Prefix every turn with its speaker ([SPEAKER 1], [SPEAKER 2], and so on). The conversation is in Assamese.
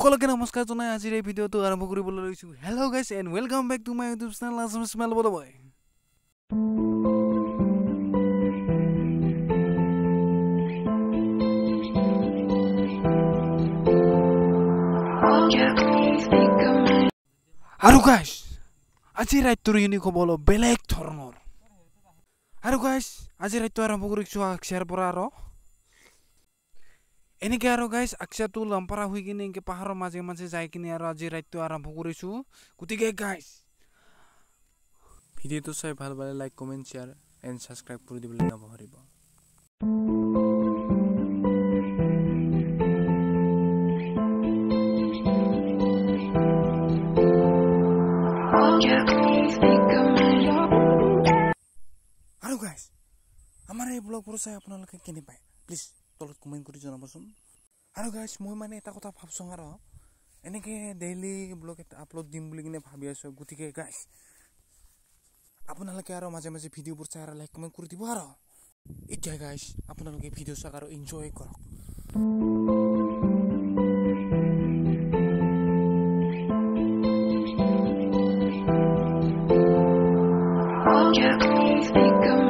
[SPEAKER 1] সকলোকে নমস্কাৰ জনাই আজিৰ এই ভিডিঅ'টো আৰম্ভ কৰিবলৈ লৈছোঁ। Hello' guys and welcome back to my YouTube channel Assam smell boy আৰু গাইছ আজি ৰাইটোৰ ইউনিক হ'ব অলপ বেলেগ ধৰণৰ। আৰু গাইছ আজি ৰাইটো আৰম্ভ কৰিছোঁ আকচিয়াৰ পৰা আৰু এনেকৈ আৰু গাইছ আকচিয়াটো লম্পাৰা হৈ কিনে এনেকৈ পাহাৰৰ মাজে মাজে যাই কিনে আৰু আজি ৰাইটো আৰম্ভ কৰিছোঁ গতিকে গাইছ ভিডিঅ'টো চাই ভাল পালে like comment share and subscribe কৰি দিবলৈ নাপাহৰিব আৰু গাইজ আমাৰ এই ব্লগবোৰ চাই আপোনালোকে কেনে পায় প্লিজ তলত কমেণ্ট কৰি জনাবচোন। আৰু গাইজ মই মানে এটা কথা ভাবচোন আৰু। এনেকৈ ডেইলি ব্লগ এটা আপলোড দিম বুলি কিনে ভাবি আছোঁ। গতিকে গাইজ আপোনালোকে আৰু মাজে মাজে ভিডিঅ'বোৰ চাই আৰু লাইক কমেণ্ট কৰি দিব আৰু। এতিয়া গাইজ আপোনালোকে ভিডিঅ' চাওক আৰু এনজয় কৰক। Yeah, please think of